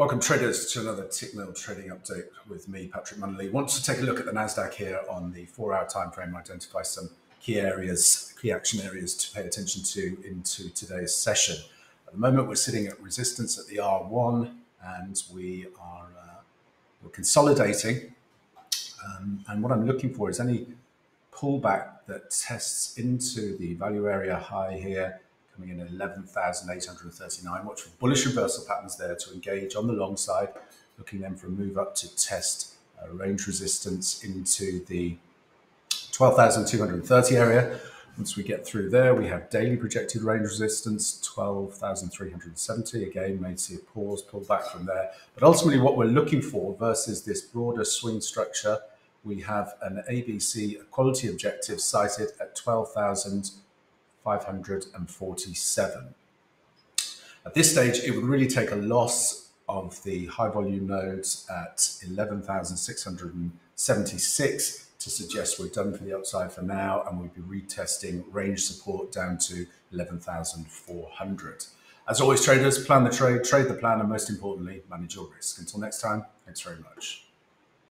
Welcome traders to another Tickmill trading update with me, Patrick Munnelly. Want to take a look at the Nasdaq here on the four-hour time frame, identify some key areas, key action areas to pay attention to into today's session. At the moment, we're sitting at resistance at the R1, and we are uh, we're consolidating. Um, and what I'm looking for is any pullback that tests into the value area high here coming in at 11,839. Watch for bullish reversal patterns there to engage on the long side, looking then for a move up to test uh, range resistance into the 12,230 area. Once we get through there, we have daily projected range resistance, 12,370. Again, may see a pause, pull back from there. But ultimately, what we're looking for versus this broader swing structure, we have an ABC equality objective cited at 12,000. 547. At this stage, it would really take a loss of the high volume nodes at 11,676 to suggest we're done for the upside for now and we'd be retesting range support down to 11,400. As always, traders, plan the trade, trade the plan, and most importantly, manage your risk. Until next time, thanks very much.